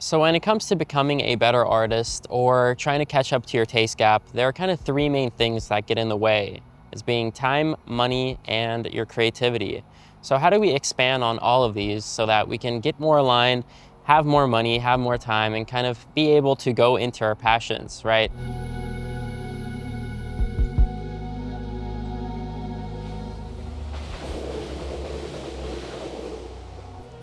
So when it comes to becoming a better artist or trying to catch up to your taste gap, there are kind of three main things that get in the way. It's being time, money, and your creativity. So how do we expand on all of these so that we can get more aligned, have more money, have more time, and kind of be able to go into our passions, right?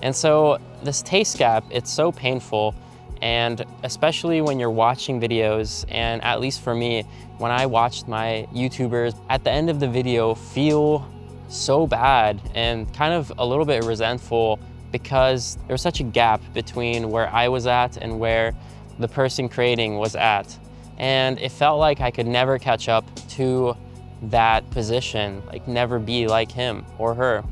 And so this taste gap, it's so painful. And especially when you're watching videos, and at least for me, when I watched my YouTubers, at the end of the video feel so bad and kind of a little bit resentful because there was such a gap between where I was at and where the person creating was at. And it felt like I could never catch up to that position, like never be like him or her.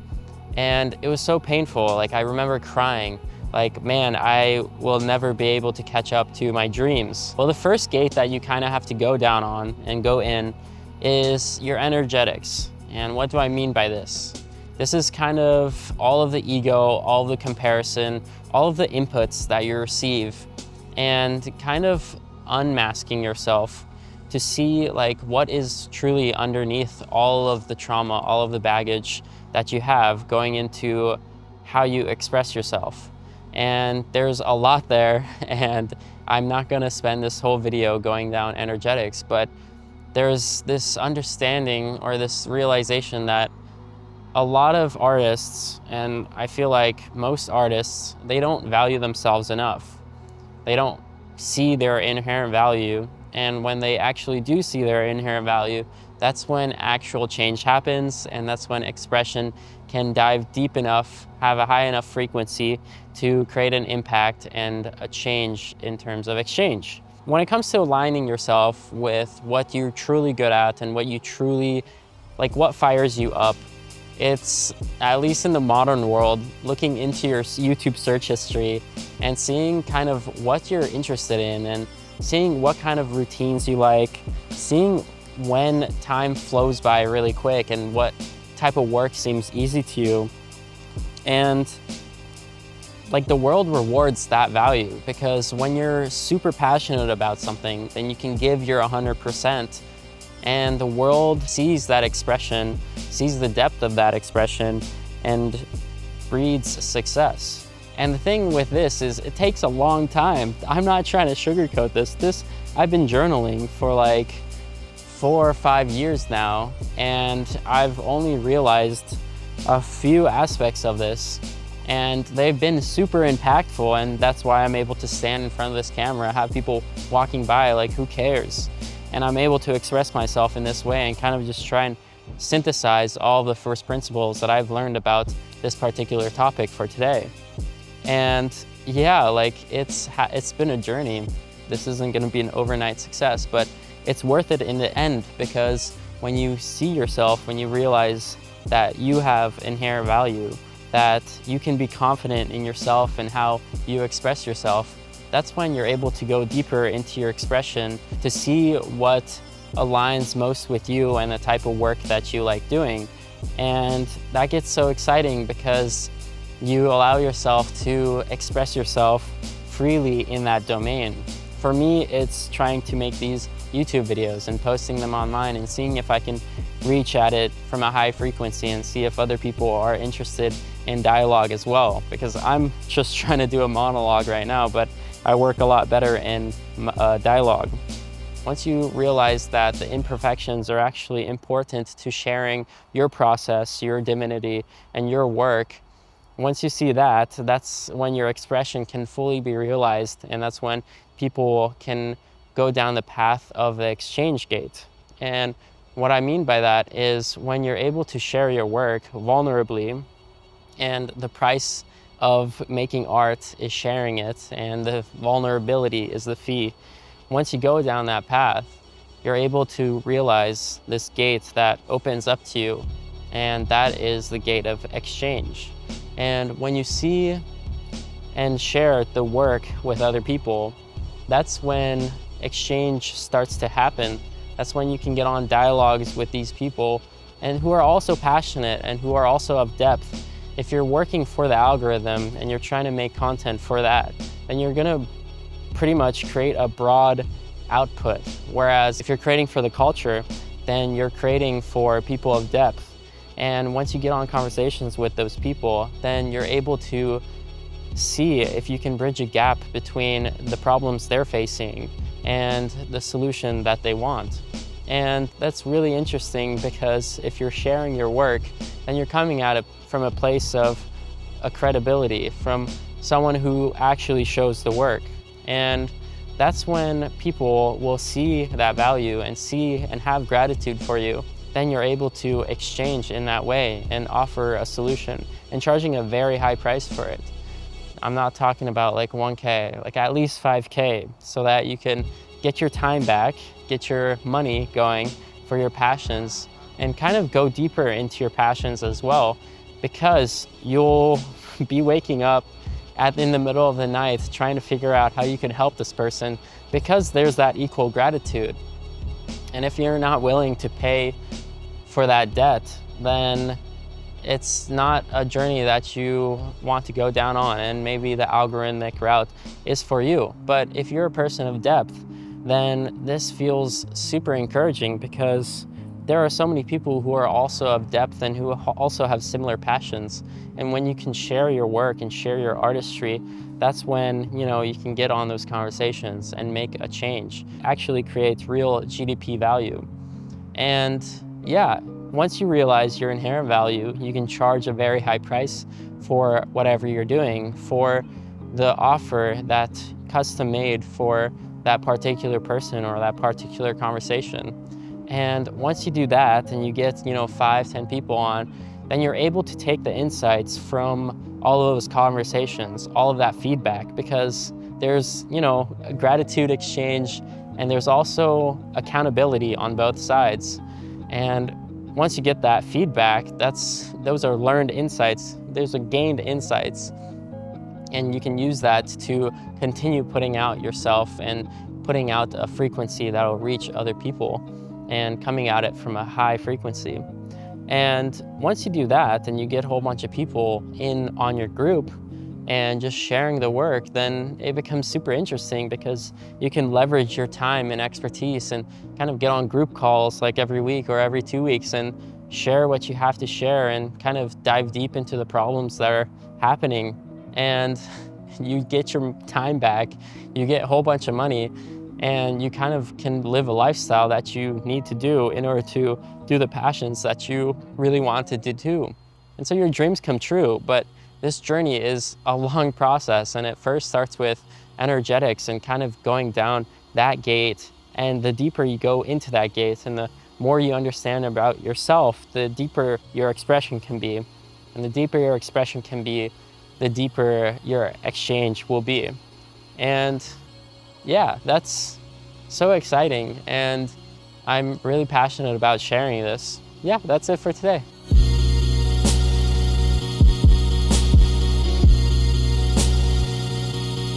And it was so painful. Like I remember crying like, man, I will never be able to catch up to my dreams. Well, the first gate that you kind of have to go down on and go in is your energetics. And what do I mean by this? This is kind of all of the ego, all the comparison, all of the inputs that you receive and kind of unmasking yourself to see like what is truly underneath all of the trauma, all of the baggage that you have going into how you express yourself. And there's a lot there and I'm not gonna spend this whole video going down energetics, but there's this understanding or this realization that a lot of artists, and I feel like most artists, they don't value themselves enough. They don't see their inherent value. And when they actually do see their inherent value, that's when actual change happens and that's when expression can dive deep enough, have a high enough frequency to create an impact and a change in terms of exchange. When it comes to aligning yourself with what you're truly good at and what you truly, like what fires you up, it's, at least in the modern world, looking into your YouTube search history and seeing kind of what you're interested in and seeing what kind of routines you like, seeing when time flows by really quick and what type of work seems easy to you. And like the world rewards that value because when you're super passionate about something, then you can give your 100% and the world sees that expression, sees the depth of that expression and breeds success. And the thing with this is it takes a long time. I'm not trying to sugarcoat this. This, I've been journaling for like four or five years now, and I've only realized a few aspects of this, and they've been super impactful, and that's why I'm able to stand in front of this camera, have people walking by, like, who cares? And I'm able to express myself in this way and kind of just try and synthesize all the first principles that I've learned about this particular topic for today. And yeah, like it's, it's been a journey. This isn't gonna be an overnight success, but it's worth it in the end because when you see yourself, when you realize that you have inherent value, that you can be confident in yourself and how you express yourself, that's when you're able to go deeper into your expression to see what aligns most with you and the type of work that you like doing. And that gets so exciting because you allow yourself to express yourself freely in that domain. For me, it's trying to make these YouTube videos and posting them online and seeing if I can reach at it from a high frequency and see if other people are interested in dialogue as well. Because I'm just trying to do a monologue right now, but I work a lot better in uh, dialogue. Once you realize that the imperfections are actually important to sharing your process, your divinity, and your work, once you see that, that's when your expression can fully be realized and that's when people can go down the path of the exchange gate. And what I mean by that is when you're able to share your work vulnerably and the price of making art is sharing it and the vulnerability is the fee. Once you go down that path, you're able to realize this gate that opens up to you and that is the gate of exchange. And when you see and share the work with other people, that's when exchange starts to happen. That's when you can get on dialogues with these people and who are also passionate and who are also of depth. If you're working for the algorithm and you're trying to make content for that, then you're gonna pretty much create a broad output. Whereas if you're creating for the culture, then you're creating for people of depth. And once you get on conversations with those people, then you're able to see if you can bridge a gap between the problems they're facing and the solution that they want. And that's really interesting because if you're sharing your work, then you're coming at it from a place of a credibility, from someone who actually shows the work. And that's when people will see that value and see and have gratitude for you. Then you're able to exchange in that way and offer a solution and charging a very high price for it. I'm not talking about like 1K, like at least 5K so that you can get your time back, get your money going for your passions and kind of go deeper into your passions as well because you'll be waking up at, in the middle of the night trying to figure out how you can help this person because there's that equal gratitude. And if you're not willing to pay for that debt, then it's not a journey that you want to go down on and maybe the algorithmic route is for you. But if you're a person of depth, then this feels super encouraging because there are so many people who are also of depth and who also have similar passions. And when you can share your work and share your artistry, that's when you know you can get on those conversations and make a change. Actually creates real GDP value. And yeah, once you realize your inherent value, you can charge a very high price for whatever you're doing, for the offer that's custom made for that particular person or that particular conversation. And once you do that and you get, you know, five, ten people on, then you're able to take the insights from all of those conversations, all of that feedback, because there's, you know, gratitude exchange and there's also accountability on both sides. And once you get that feedback, that's, those are learned insights. Those are gained insights. And you can use that to continue putting out yourself and putting out a frequency that will reach other people and coming at it from a high frequency. And once you do that and you get a whole bunch of people in on your group and just sharing the work, then it becomes super interesting because you can leverage your time and expertise and kind of get on group calls like every week or every two weeks and share what you have to share and kind of dive deep into the problems that are happening. And you get your time back, you get a whole bunch of money, and you kind of can live a lifestyle that you need to do in order to do the passions that you really wanted to do. And so your dreams come true, but this journey is a long process and it first starts with energetics and kind of going down that gate and the deeper you go into that gate and the more you understand about yourself, the deeper your expression can be. And the deeper your expression can be, the deeper your exchange will be. And yeah, that's so exciting. And I'm really passionate about sharing this. Yeah, that's it for today.